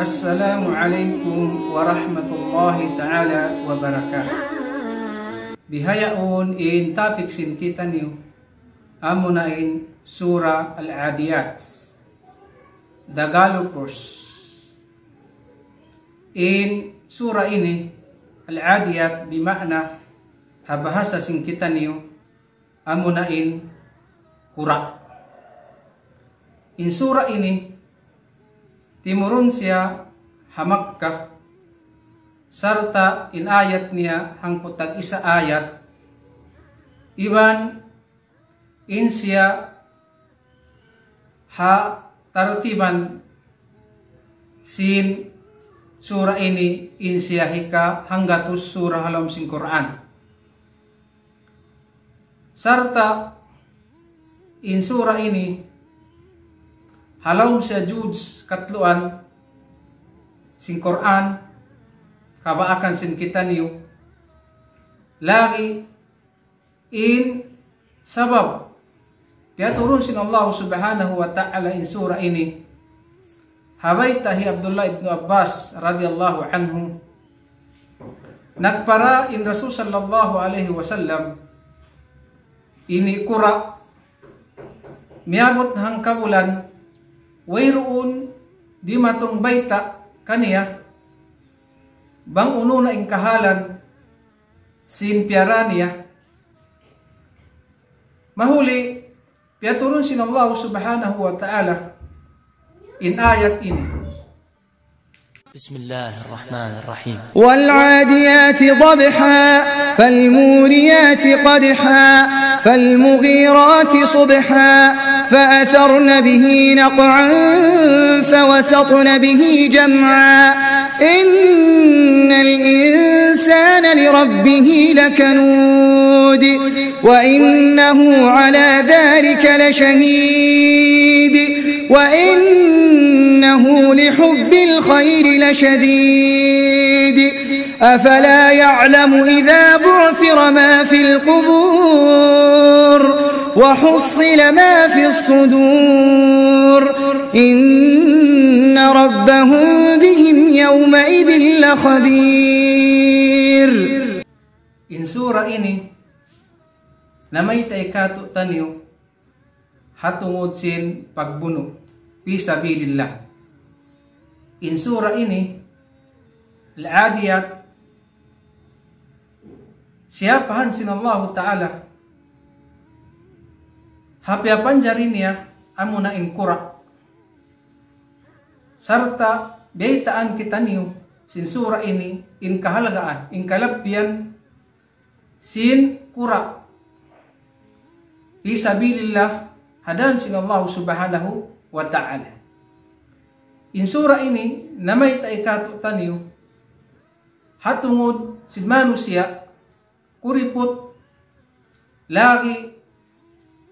Assalamu alaikum warahmatullahi ta'ala wabarakatuh. Bihayaon in topic sin kita niyo. Amo na in Surah Al-Adiyat. Dagalopers. In surah ini, Al-Adiyat bimakna habahasa sin kita niyo. Amo na in kura. Ini, Timurun sia hamakkah sarta in ayat niya hangputag isa ayat. Iban insia ha tartiban sin surah ini insia hika hanggatus surah halam sin Quran. Serta in surah ini halaw siya Judes katluan sing Quran kabaakan sin kita lagi in sabab kaya turun sin Allah subhanahu wa ta'ala in sura ini habay tahi Abdullah ibn Abbas radiyallahu anhu nagpara in Rasul sallallahu alaihi wasallam ini kura miabot hang kabulan wayroon di matong bayta kaniya bang uno na ingkahalan sin piara niya mahuli piaturun sin Allah subhanahu wa ta'ala in ayat ini بسم الله الرحمن الرحيم والعاديات ضبحا فالموريات قدحا فالمغيرات صبحا فأثرن به نقعا فوسطن به جمعا. إن الإنسان لربه لكنود وإنه على ذلك لشهيد. وإنه لحب الخير لشديد. أفلا يعلم إذا بعثر ما في القبور؟ وحصل ما في الصدور. إن ربهم بهم يومئذ لخبير. إن سورة إني نميت إيكاتو حتى حتو موتسين بقبنو في سبيل الله إن سورة إني العاديات siapa hansin الله تعالى hapiapan jari niya amo na in kura sarta beitaan kita niyo sin sura ini in kahalagaan in kalapyan sin kura. Fi sabilillah hadan sin Allah subhanahu wa ta'ala. In sura ini namay taikato taniyo hatungod sin manusia kuripot lagi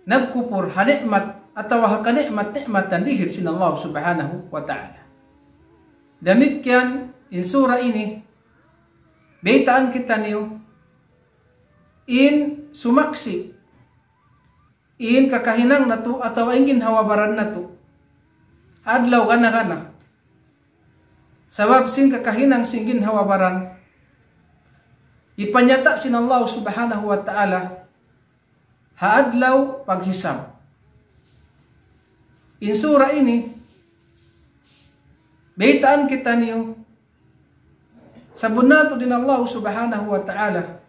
nagkupur hanikmat atau hakanikmat nikmat dan dihir Allah subhanahu wa ta'ala. Demikian in sura ini beitaan kita niyo in sumaksi in kakahinang na to atau ingin hawabaran na to adlaw gana gana sabab sin kakahinang singgin hawabaran ipanyata sin Allah subhanahu wa ta'ala haadlaw paghisab in sura ini beitaan kita niyo sabunato din Allah subhanahu wa ta'ala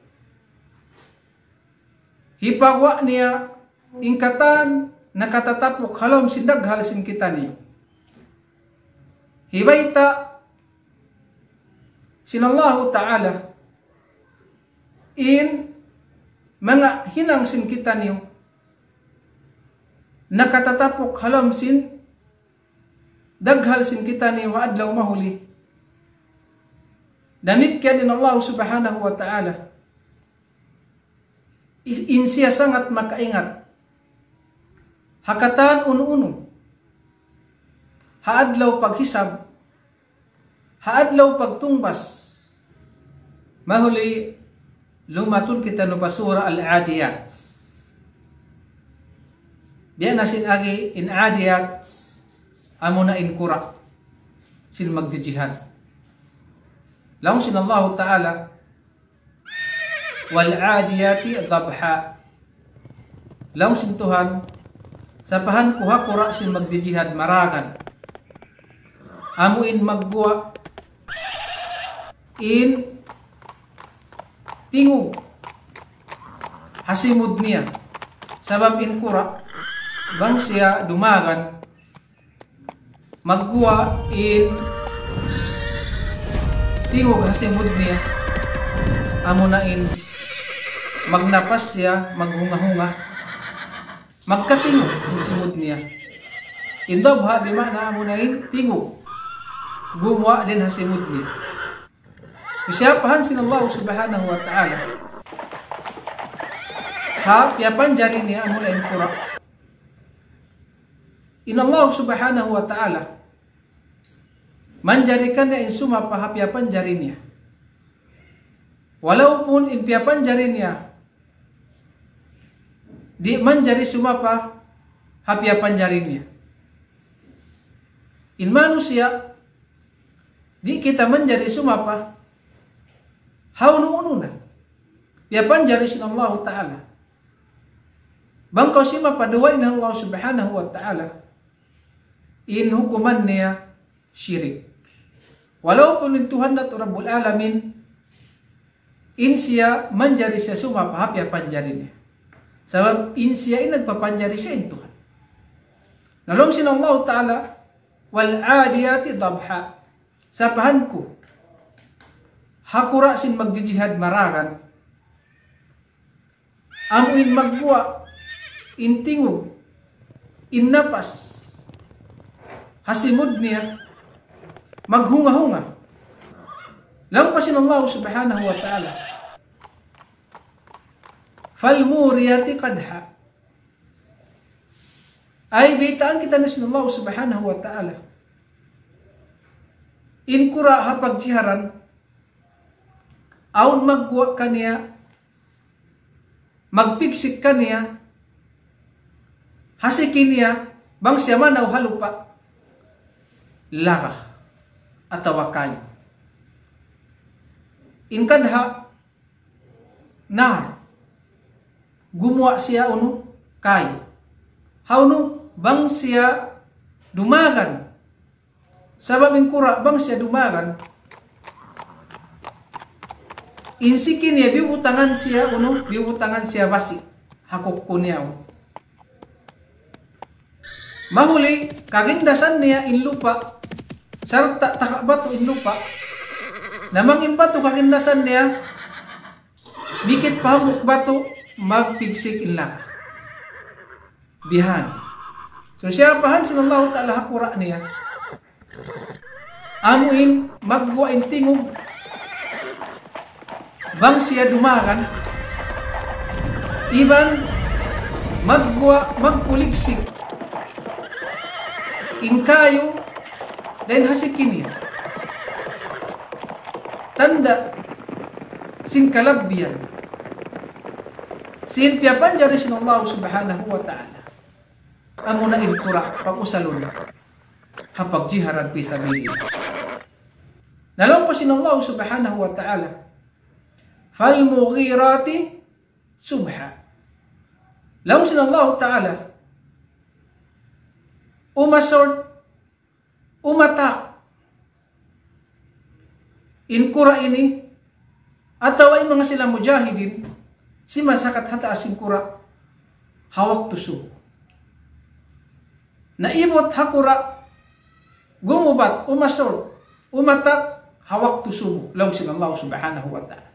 hipagwa niya ingkatan nakatatapok halom sindag halasin kita niyo. Hibaita sinallahu ta'ala in mga hinang sin kita niyo nakatatapok halom sin daghal sin kita niyo adlaw mahuli damit kaya din Allah subhanahu wa ta'ala in siya sangat makaingat. Hakatan uno-uno. Haadlaw paghisab. Haadlaw pagtungbas. Mahuli lumatun kita no pasura al-adiyat. Biya nasin agi in adiyat amo na in kura. sin magjihad. Lahong sin Allah Ta'ala wal adiyati dhabha. Lahong sin Tuhan sapahan kuha kura sin magjihad maragan. Amuin magguwa in tingog hasimud niya sabab in kura bang siya dumagan. Magkuha in tingog hasimud niya amo na in magnapas siya maghunga-hunga. Magkatingog in simud niya indobha bima na amo na in tingog gumawa din hasimud niya pahan sin Allah subhanahu wa ta'ala ha piapan jari amo na in Allah subhanahu wa ta'ala manjarikan niya in suma pahapiapan jari niya. Walaupun in piapan jari di manjari suma pa hapiapan jari niya. In manusia, di kita menjadi suma haunu-ununa Ya jarisin Allah Ta'ala. Bangkau sima paduwa inna Allah Subhanahu Wa Ta'ala. In hukumannya syirik. Walaupun Tuhan datu Rabbul Alamin in siya manjari sesuma pahap ya panjarinya sebab insia ini siya in Tuhan. Nalong sinallahu Ta'ala wal adiyati dhabha sapahanku hakura sin magjijihad maragan, amuin magbuwa, in tingog, in napas, hasimod niya, maghunga-hunga. Lampasin Allah subhanahu wa ta'ala. Falmuriyati kadha. Ay bitaan kita na Allah subhanahu wa ta'ala. In kura hapag jiharan, aun magwa kaniya, magpigsik kaniya, hasikin niya, bang siya man halupa, laka atawa kayo. Inkadha nar gumawa siya uno kayo. Hauno bang siya dumagan. Sabab in kura bang siya dumagan. insikin ya bi utangan sia unu bi utangan sia basi hakok kuniau mahuli kagin dasan niya inlupa. Serta takabato inlupa. Namang imbato kagin dasan niya mikit pamuk bato magpigsik inla. Bihan. So siapa han sinallahu ta'ala hakura niya amuin magguain tingung bang siya dumagan, iban magwa magpuligsik, in kayo dan hasikin niya. Tanda sin kalabbiyan. Sin piyapan jari sin Allah subhanahu wa ta'ala. Amo na ilkura pag-usalon hapag jiharan fi sabilillah. Nalaw pa sin Allah subhanahu wa ta'ala. Fal mughirati subha. Law sin Allah ta'ala umasort, umatak. In kura ini, ataw ay mga sila mujahidin, si masakat hata asin kura, hawak tuso. Naibot hakura, gumubat, umasort, umatak, hawak tuso mo, law sila Allah subhanahu wa ta'ala.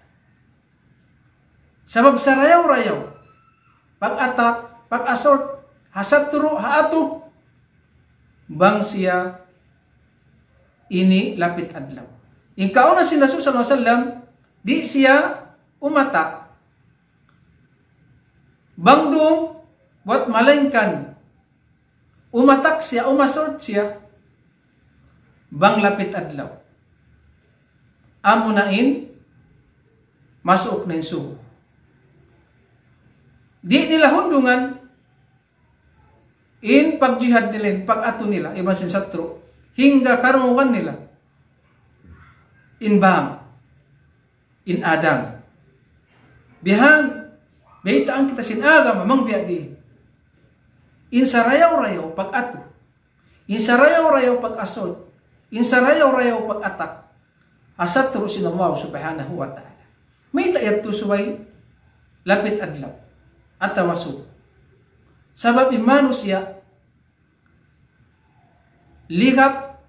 Sabab sa rayaw-rayaw, pag-atak, pag-asort, hasaturo, haato, bang siya ini lapit adlaw. Ikaw na si Rasul sallallahu wasallam di siya umata. Bangdong wat malengkan umatak siya umasort siya bang lapit adlaw. Amo na in masuk na suho. Di nila hundungan in pagjihad nila, pag-ato nila, iba sin satro, hingga karungan nila, in Bam, in Adam. Bihan, baitaan kita sinaga mamang biya di. In sarayaw-rayaw pag ato. In sarayaw-rayaw pag asol. In sarayaw-rayaw pag atak. Asat terusin Allah subhanahu wa ta'ala. May tayat to suway lapit adlaw at tawaso. Sabab imano siya ligap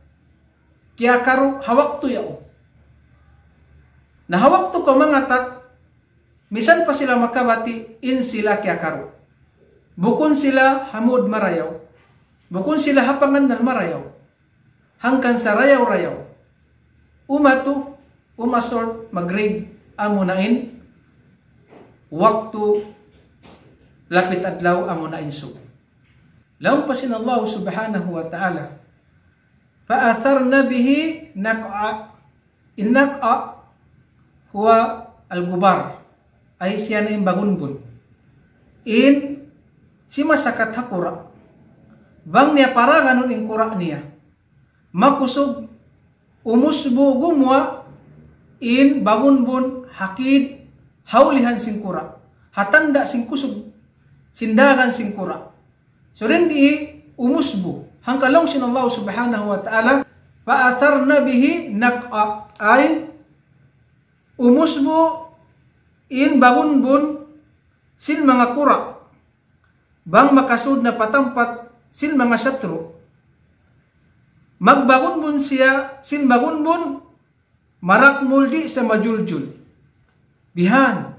kaya karo hawak to yao. Na hawak to ko mga tak misan pa sila makabati in sila kaya karo. Bukon sila hamud marayaw. Bukon sila hapangan ng marayaw. Hangkan sa rayaw-rayaw. Umato, umasort, mag-grade, amunain, waktu lapit adlaw amunain su. Lawan pasin Allah subhanahu wa ta'ala فأثرن به نقع النقع هو الغبار أي سيان إن بغنبن إن سيما سكت hakura bang niya para ganun in kura niya makusog umusbo gumwa in bagunbun hakid haulihan sing kura hatanda sing kusog sindagan sing kura. So rin di umusbo hangkalong sin Allah subhanahu wa ta'ala fa'atharna bihi naq'a. Ay umusbo in bagunbun sin mga kura. Bang makasud na patampat sin mga satro magbagunbun siya sin bagunbun marak muldi sa majuljul. Bihan.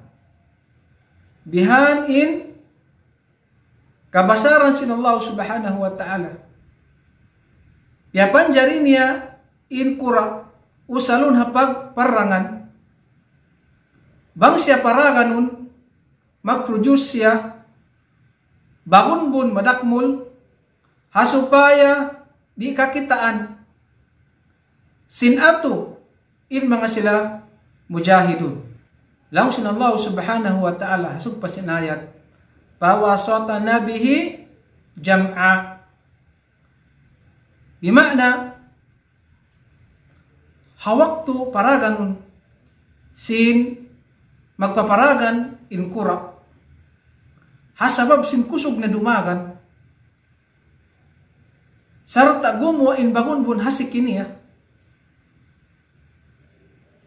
Bihan in kabasaran sin Allah subhanahu wa ta'ala. Yapan jari niya in kura usalun hapag parangan. Bang siya paraganun mag-produce siya. Bagun bun madakmul. Hasupaya di kakitaan. Sin ato in mga sila mujahidun. Lang sin Allah subhanahu wa ta'ala hasub pa sinayat pawasata nabihi jam'a. Bimana hawak tu paragan sin magpaparagan in kura. Hasabab sin kusog na dumagan. Sarta gumo in bangun bun hasik kiniya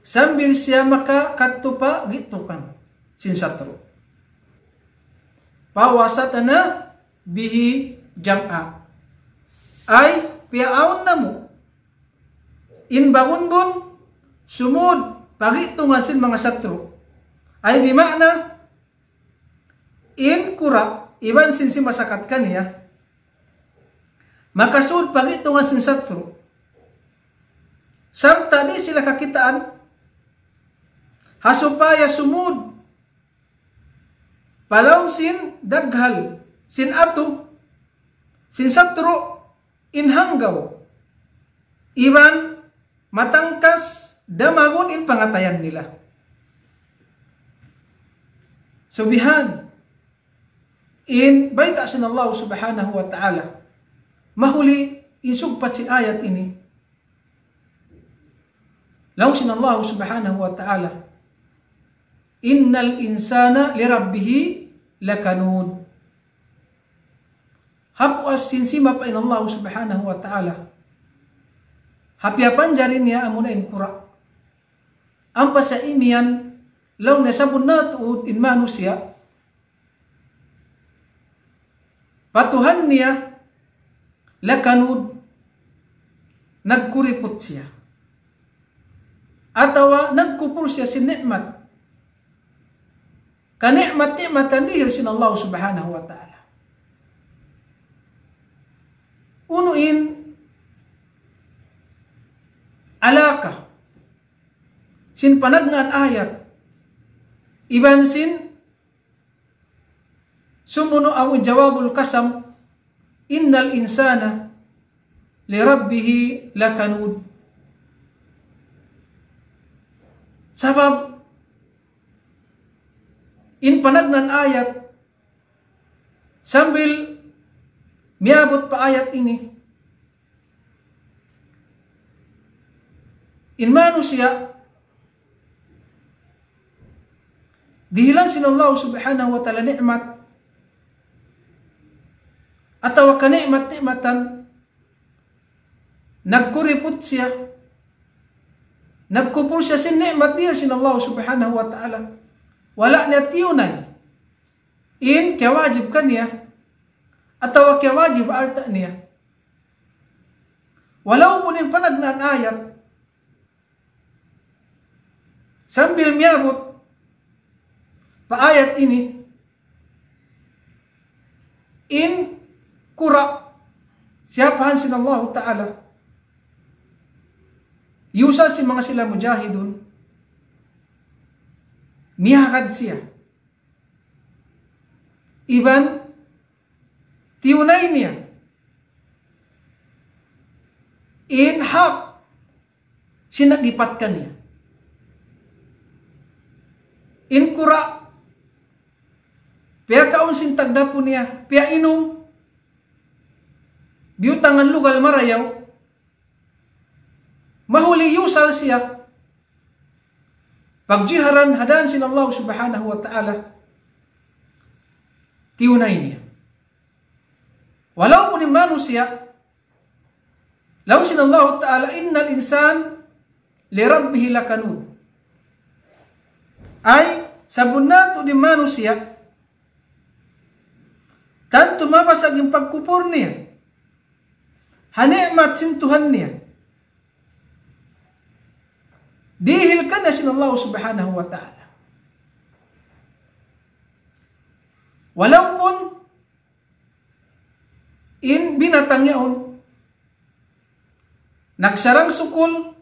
sambil siya maka katupa gitu kan sin satro pawasatana bihi jam'a ay piaon na mo. In bangunbon, sumud, pagi tungasin mga satro. Ay di makna, in kura, iban sin si masakat kaniya, makasud pagi tungasin satro. Sarta di sila kakitaan, hasupaya sumud, palawm sin daghal, sin ato, sin satro, inhanggaw. Iban matangkas damagon in pangatayan nila. Subihan in baita sin Allah subhanahu wa ta'ala mahuli insugpat si ayat ini law sin Allah subhanahu wa ta'ala innal insana lirabbihi lakanud hapu as sinsima pa in Allah subhanahu wa ta'ala. Hapiapan jari niya amuna in kura. Ampa sa imian, law na sabun na tuod in manusia, patuhan niya, lakanud, nagkuripot siya. Atawa, nagkupul siya si nikmat. Kanikmat-nikmatan dihil sin Allah subhanahu wa ta'ala. unuin alaka sin panagnan ayat. Iban sin sumuno ang jawabul kasam innal insana li rabbihi lakanud sabab in panagnan ayat sambil miabot pa ayat ini in mano siya dihilan sinallahu subhanahu wa ta'ala ni'mat atawa ka ni'mat ni'matan nagkuripot siya nagkupur siya sin ni'mat niya sinallahu subhanahu wa ta'ala. wala nai in kawajib kaniya atau kawajib alta niya walaupun in panagnan ayat sambil miyabot pa ayat ini in kura siapa sin Allah Ta'ala? Yusa si mga sila mujahidun. Miyakad siya iban tiunay niya in hak sinagipat ka niya in kura Pia kaon sin tagda po niya, pia inom. Biutangan lugal marayaw. Mahuli yusal siya. Pagjiharan hadan sin Allah subhanahu wa ta'ala. Tiunay niya. Walau pun manusia, law sin Allah ta'ala innal insan li rabbih lakanun. Ay sabunnato di manusia tanto mabasag yung pagkupor niya. Hanikmat sintuhan niya. Dihil ka na sin Allah subhanahu wa ta'ala. Walaupun in binatang yaon, nagsarang sukul,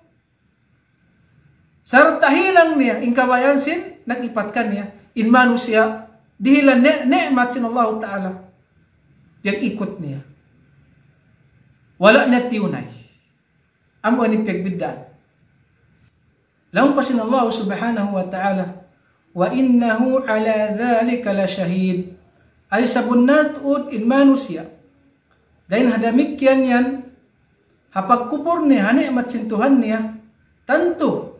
sartahilang niya, in kabayan sin, nagipat ka niya, in manusia, dihilan ne, ne'mat sin Allah ta'ala, yang ikot niya. Wala na tiyunay. Amo ani pagbiddaan. Lahu pasin Allah subhanahu wa ta'ala wa innahu ala dhalika la syahid. Ay sabunnat ud in manusia. Dain hadamik yan hapak kupur ni hane amat niya. Tentu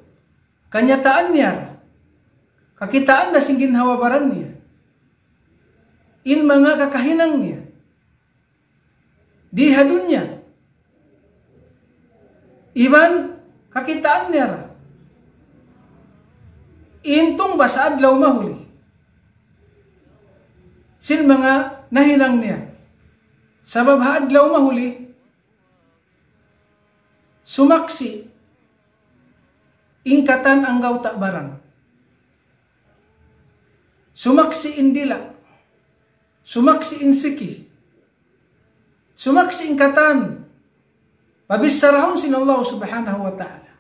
kenyataannya kakitaan na singgin hawabaran niya. In mga kakahinang niya. Di hadunya. Iban kakitaan niya Intong basa adlaw mahuli. Sin mga nahinang niya. Sabab ha adlaw mahuli, sumaksi ingkatan ang gawta barang. Sumaksi indila. Sumaksi insiki sumaksi ingkatan pabissarahon sin Allah subhanahu wa ta'ala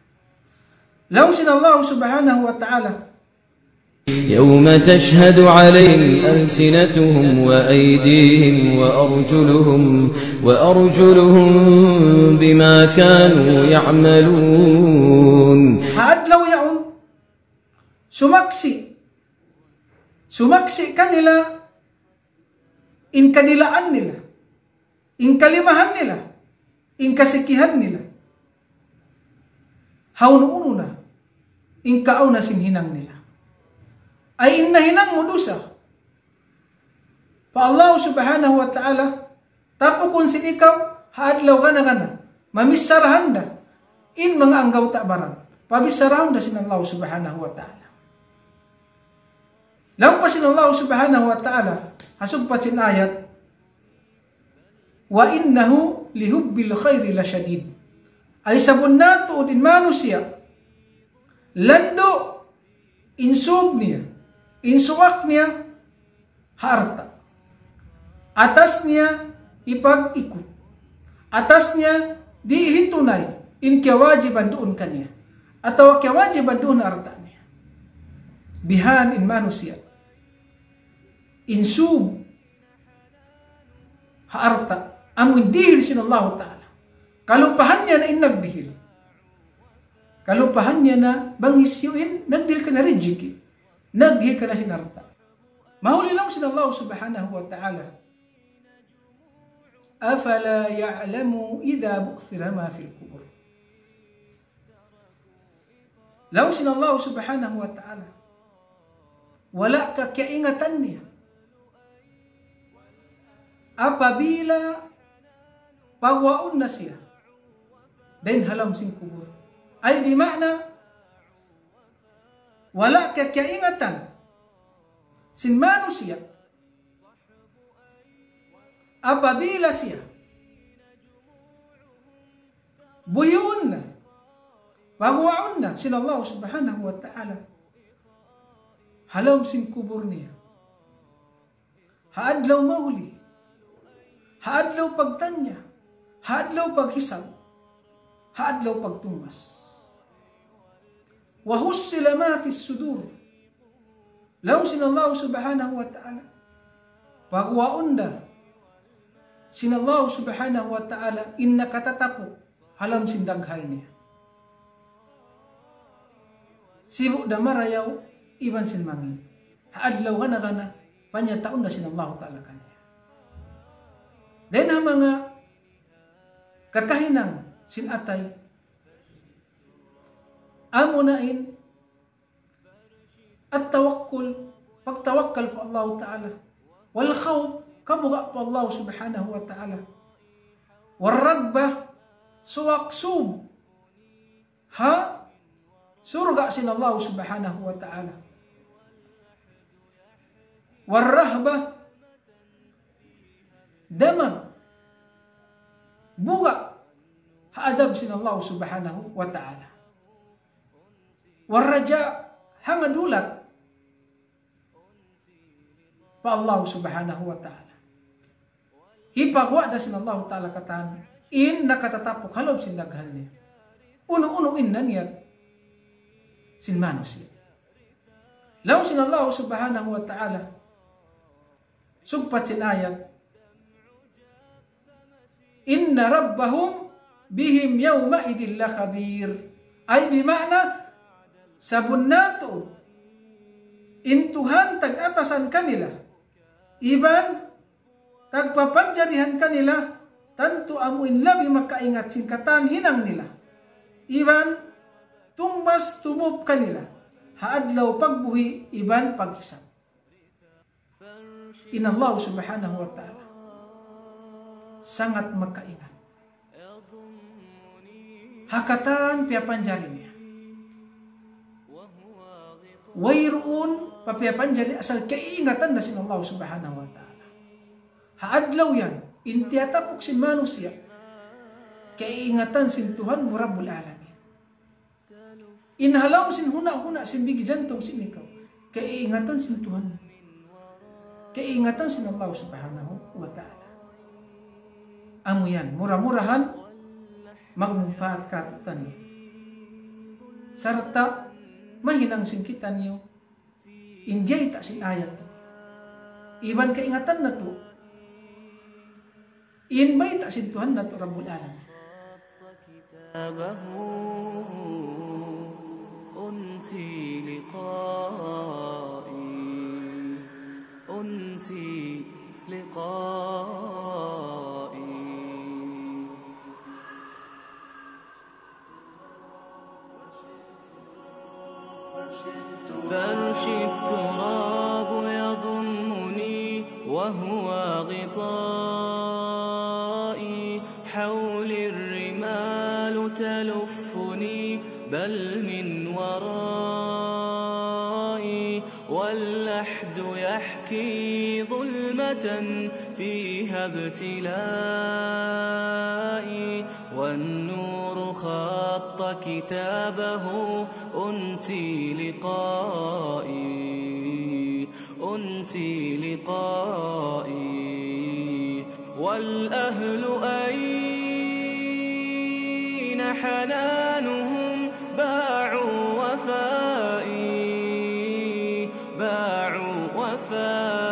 law sin Allah subhanahu wa ta'ala يوم تشهد عليهم ألسنتهم وأيديهم وأرجلهم وأرجلهم بما كانوا يعملون. حد لو يعون سمكسي. سمكسي كنلا إن كنلا أنلا إن كلمة أنلا إن كسكي أنلا هون أولنا إن كأونا سنهنا أنلا ay in nahinang mo dusa pa Allah subhanahu wa ta'ala tapo kung sin ikaw haadlaw ka na ka na mamisarahan da in mga anggaw ta barang pabisarahan da sin Allah subhanahu wa ta'ala. Law pa sin Allah subhanahu wa ta'ala hasog pa sin ayat wa innahu lihubbil khairi lasyadid ay sabon na tuod in manusia lando insub niya Insuaknya harta. Atasnya ipag-ikut. Atasnya dihitunai in kewajiban kanya Atau kewajiban harta niya Bihan in manusia. Insub harta. Amun dihil sinallahu ta'ala. Kalau pahannya na in nagdihil. Kalau pahannya na bangisyuin nagdil ka na rejiki. نقي كناش نرد ما هو لنمشد الله سبحانه وتعالى. أفلا يعلم إذا بؤثر ما في القبور؟ لمشد الله سبحانه وتعالى. ولا kakaingatan niya. Apabila pawaon na دين then halam قبور. أي بمعنى wala ka kaingatan, sinmano siya, apabila siya, buyun na, pagwaon na, sin Allah subhanahu wa ta'ala, halam sing kubur niya, haadlaw mahuli, haadlaw pagtanya, haadlaw paghisab, haadlaw pagtumas. Wahussila ma fi sudur. Law sinallahu subhanahu wa ta'ala. Pagwaunda. Sinallahu subhanahu wa ta'ala inna katatapo halam sindaghal niya. Sibuk da marayaw iban sin mangin. Haadlaw ka na ka na panyataon na sinallahu ta'ala kanya. Then mga kakahinang sinatay آمنا إن التوكل فتوكل الله تعالى. والخوف كبغض الله سبحانه وتعالى. والرغبة سواقسوم ها؟ سرغا سين الله سبحانه وتعالى. والرهبة دما بغا ادب سين الله سبحانه وتعالى. Waraja hangadulat pa Allah subhanahu wa ta'ala. Hipagwa da sin Allah ta'ala katan in nakatatapok halob sin daghal niya. Uno-uno in na sin manos niya. Law sin Allah subhanahu wa ta'ala sugpat sin ayat Inna rabbahum bihim yawma idin la khabir. Ay bima'na sabun nato intuhan tag-atasan kanila iban tagpapanjarihan kanila tanto amuin labi makaingat singkatan hinang nila iban tumbas tumop kanila haadlaw pagbuhi iban paghisap inallahu subhanahu wa ta'ala. Sangat makaingat hakatan piapanjari niya wayroon papiapan jari asal kaiingatan na sin Allah subhanahu wa ta'ala. Haadlaw yan, intiyatapok sin manusia, kaiingatan sin Tuhan mo Alamin. Inhalaw sin huna-huna sin bigi jantong sin ikaw, kaiingatan sin Tuhan. Kaiingatan sin Allah subhanahu wa ta'ala. Amo yan, mura-murahan, magmumpaat katutan. Sarta, mahinang singkitan niyo injay ta sin ayat iban kaingatan na to in may ta sin Tuhan na to Rabbul Alamin أنسي لقائي أنسي لقائي فرشي التراب يضمني وهو غطائي. حولي الرمال تلفني بل من ورائي. واللحد يحكي ظلمة فيها ابتلائي. والنور خط كتابه أنسي لقائي أنسي لقائي. والأهل أين حنانهم؟ باعوا وفائي باعوا وفائي.